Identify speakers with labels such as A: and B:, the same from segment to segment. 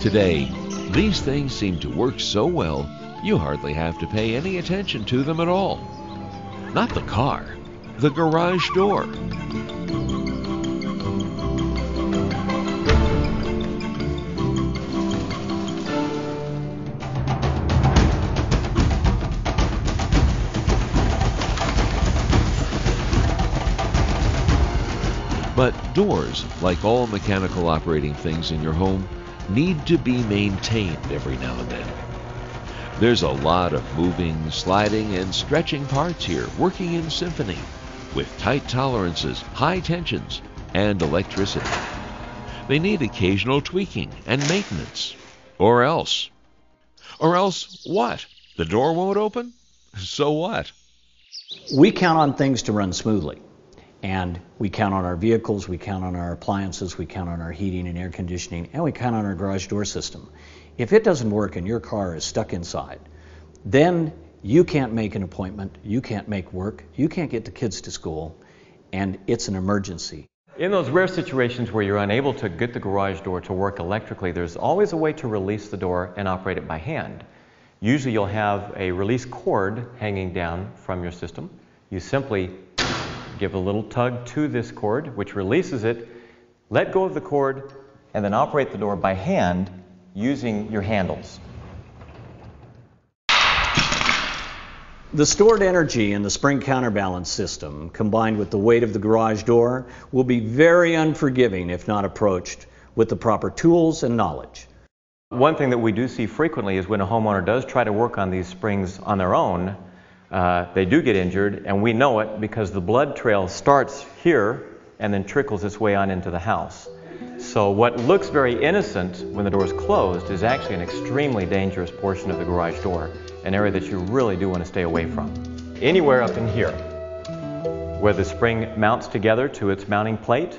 A: Today, these things seem to work so well, you hardly have to pay any attention to them at all. Not the car, the garage door. But doors, like all mechanical operating things in your home, need to be maintained every now and then. There's a lot of moving, sliding, and stretching parts here working in symphony with tight tolerances, high tensions, and electricity. They need occasional tweaking and maintenance. Or else. Or else what? The door won't open? So what?
B: We count on things to run smoothly. And we count on our vehicles, we count on our appliances, we count on our heating and air conditioning, and we count on our garage door system. If it doesn't work and your car is stuck inside, then you can't make an appointment, you can't make work, you can't get the kids to school, and it's an emergency.
C: In those rare situations where you're unable to get the garage door to work electrically, there's always a way to release the door and operate it by hand. Usually you'll have a release cord hanging down from your system. You simply give a little tug to this cord, which releases it, let go of the cord, and then operate the door by hand using your handles.
B: The stored energy in the spring counterbalance system, combined with the weight of the garage door, will be very unforgiving if not approached with the proper tools and knowledge.
C: One thing that we do see frequently is when a homeowner does try to work on these springs on their own, uh, they do get injured, and we know it because the blood trail starts here and then trickles its way on into the house. So what looks very innocent when the door is closed is actually an extremely dangerous portion of the garage door, an area that you really do want to stay away from. Anywhere up in here, where the spring mounts together to its mounting plate,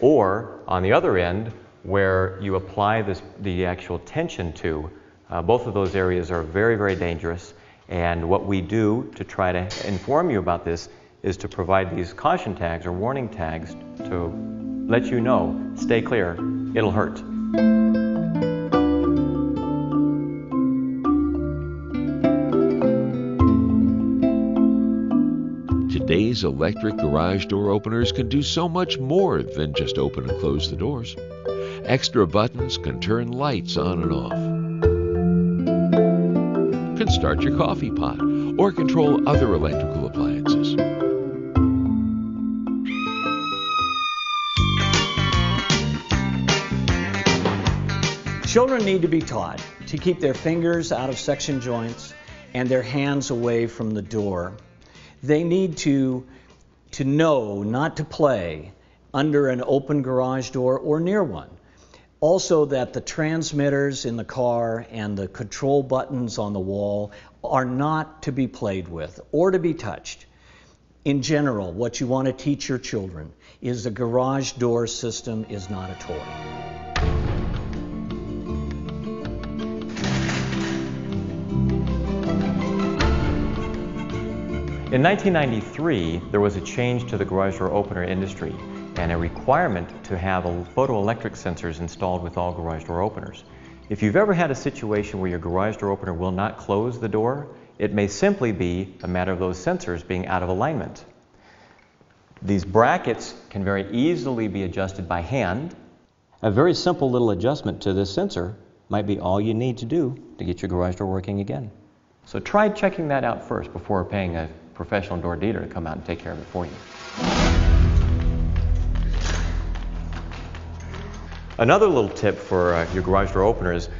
C: or on the other end, where you apply this, the actual tension to, uh, both of those areas are very, very dangerous. And what we do to try to inform you about this is to provide these caution tags or warning tags to let you know, stay clear, it'll hurt.
A: Today's electric garage door openers can do so much more than just open and close the doors. Extra buttons can turn lights on and off, can start your coffee pot, or control other electrical appliances.
B: Children need to be taught to keep their fingers out of section joints and their hands away from the door. They need to, to know not to play under an open garage door or near one. Also, that the transmitters in the car and the control buttons on the wall are not to be played with or to be touched. In general, what you want to teach your children is the garage door system is not a toy.
C: In 1993, there was a change to the garage door opener industry and a requirement to have photoelectric sensors installed with all garage door openers. If you've ever had a situation where your garage door opener will not close the door, it may simply be a matter of those sensors being out of alignment. These brackets can very easily be adjusted by hand. A very simple little adjustment to this sensor might be all you need to do to get your garage door working again. So try checking that out first before paying a professional door dealer to come out and take care of it for you. Another little tip for uh, your garage door opener is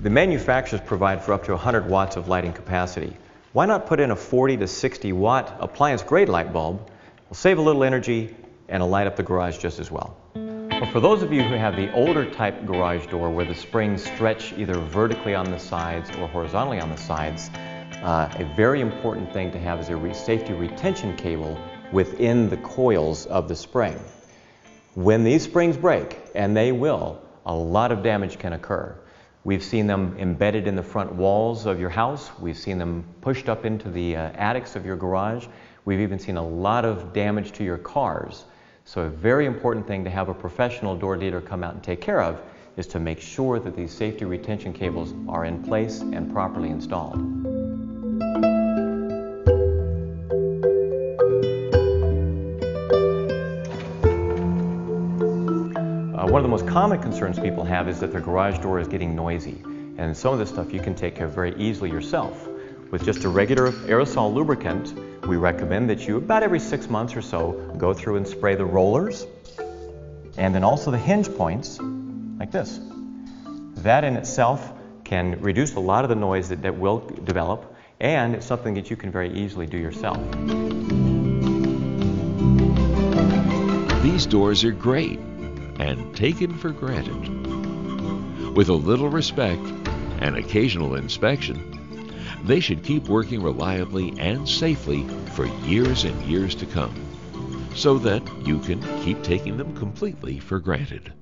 C: the manufacturers provide for up to 100 watts of lighting capacity. Why not put in a 40 to 60 watt appliance grade light bulb? Will save a little energy and it'll light up the garage just as well. But for those of you who have the older type garage door where the springs stretch either vertically on the sides or horizontally on the sides, uh, a very important thing to have is a re safety retention cable within the coils of the spring. When these springs break, and they will, a lot of damage can occur. We've seen them embedded in the front walls of your house. We've seen them pushed up into the uh, attics of your garage. We've even seen a lot of damage to your cars. So a very important thing to have a professional door dealer come out and take care of is to make sure that these safety retention cables are in place and properly installed. Of the most common concerns people have is that their garage door is getting noisy. And some of this stuff you can take care of very easily yourself. With just a regular aerosol lubricant, we recommend that you, about every six months or so, go through and spray the rollers and then also the hinge points, like this. That in itself can reduce a lot of the noise that, that will develop, and it's something that you can very easily do yourself.
A: These doors are great and taken for granted. With a little respect and occasional inspection, they should keep working reliably and safely for years and years to come so that you can keep taking them completely for granted.